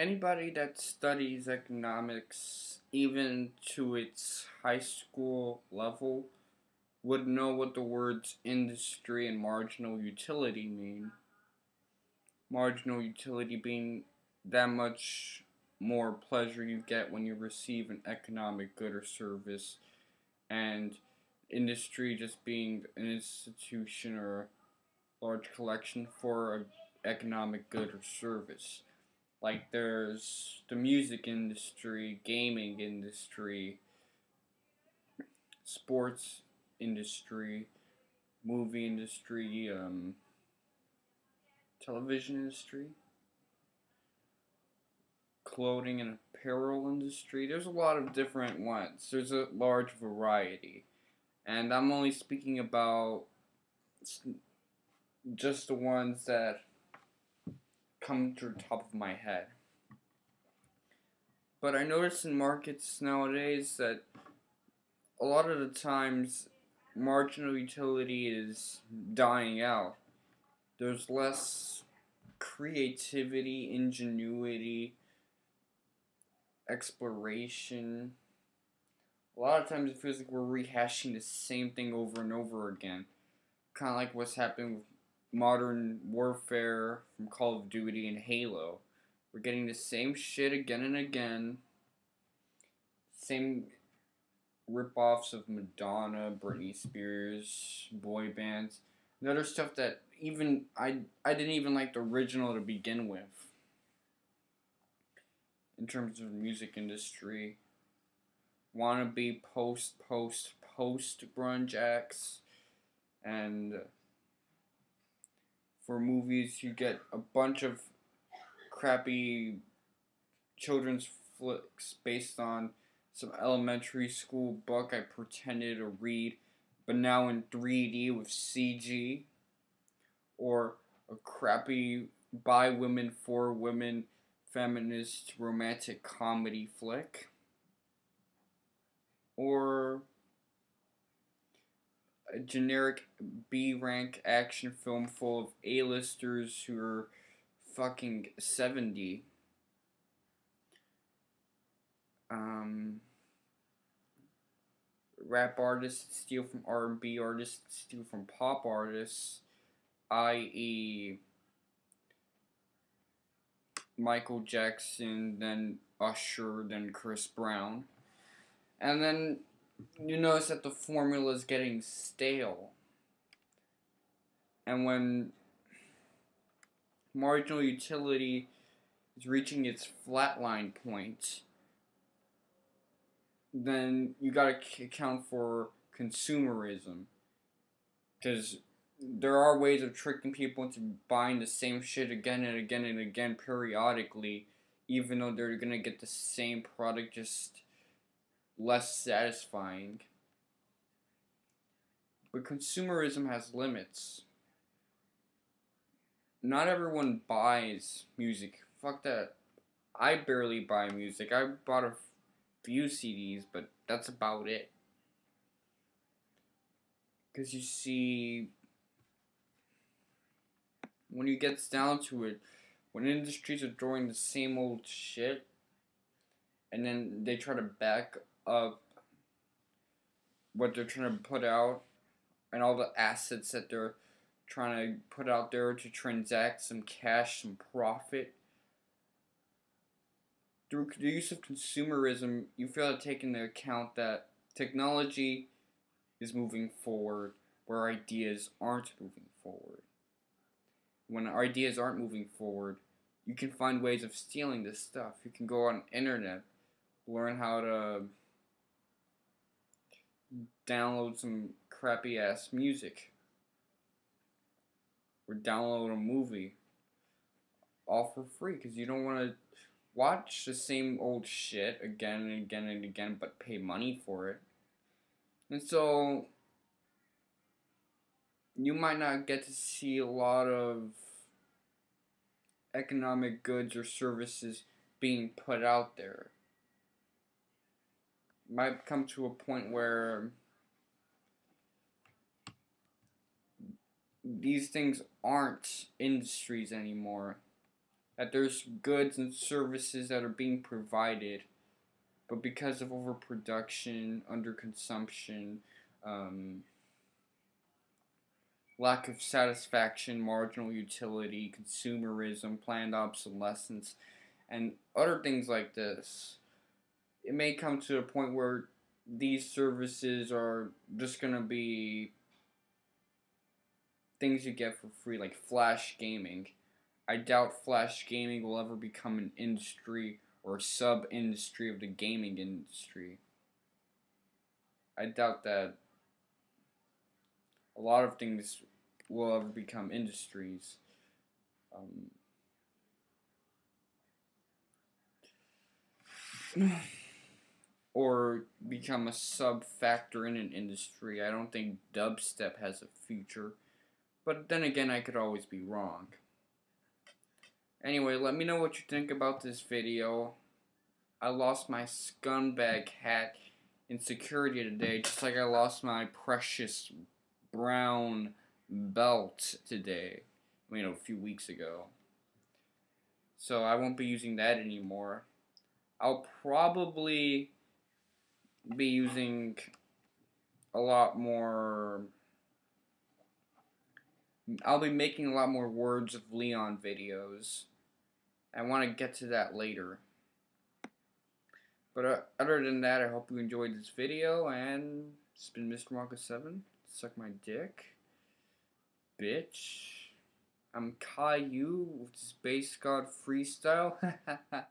anybody that studies economics, even to its high school level, would know what the words industry and marginal utility mean. Marginal utility being that much more pleasure you get when you receive an economic good or service, and industry just being an institution or a large collection for an economic good or service. Like there's the music industry, gaming industry, sports industry, movie industry, um, television industry, clothing and apparel industry. There's a lot of different ones. There's a large variety. And I'm only speaking about just the ones that come to the top of my head. But I notice in markets nowadays that a lot of the times marginal utility is dying out. There's less creativity, ingenuity, exploration. A lot of times it feels like we're rehashing the same thing over and over again. Kind of like what's happening with Modern Warfare from Call of Duty and Halo. We're getting the same shit again and again. Same rip-offs of Madonna, Britney Spears, boy bands, and other stuff that even I I didn't even like the original to begin with. In terms of music industry, wannabe post post post grunge acts, and for movies, you get a bunch of crappy children's flicks based on some elementary school book I pretended to read, but now in 3D with CG, or a crappy by women for women feminist romantic comedy flick, or a generic B rank action film full of A-listers who are fucking 70. Um, rap artists steal from R&B artists, steal from pop artists, i.e. Michael Jackson, then Usher, then Chris Brown. And then you notice that the formula is getting stale. And when marginal utility is reaching its flatline point, then you gotta account for consumerism. Because there are ways of tricking people into buying the same shit again and again and again periodically, even though they're gonna get the same product just less satisfying. But consumerism has limits. Not everyone buys music. Fuck that. I barely buy music. I bought a few CDs, but that's about it. Because you see, when it gets down to it, when industries are doing the same old shit, and then they try to back up what they're trying to put out and all the assets that they're trying to put out there to transact some cash, some profit. Through the use of consumerism, you fail to take into account that technology is moving forward where ideas aren't moving forward. When ideas aren't moving forward, you can find ways of stealing this stuff. You can go on internet, learn how to download some crappy ass music. Or download a movie. All for free because you don't want to watch the same old shit again and again and again but pay money for it. And so you might not get to see a lot of economic goods or services being put out there. Might come to a point where these things aren't industries anymore. that there's goods and services that are being provided, but because of overproduction, underconsumption, um, lack of satisfaction, marginal utility, consumerism, planned obsolescence, and other things like this, it may come to a point where these services are just going to be things you get for free, like flash gaming. I doubt flash gaming will ever become an industry or sub industry of the gaming industry. I doubt that a lot of things will ever become industries. Um, or become a sub factor in an industry. I don't think dubstep has a future. But then again, I could always be wrong. Anyway, let me know what you think about this video. I lost my scumbag hat in security today, just like I lost my precious brown belt today. I mean, a few weeks ago. So I won't be using that anymore. I'll probably be using a lot more I'll be making a lot more words of Leon videos. I want to get to that later. But uh, other than that, I hope you enjoyed this video, and it's been Mr. Wonka 7. Suck my dick. Bitch. I'm Caillou with Space God Freestyle.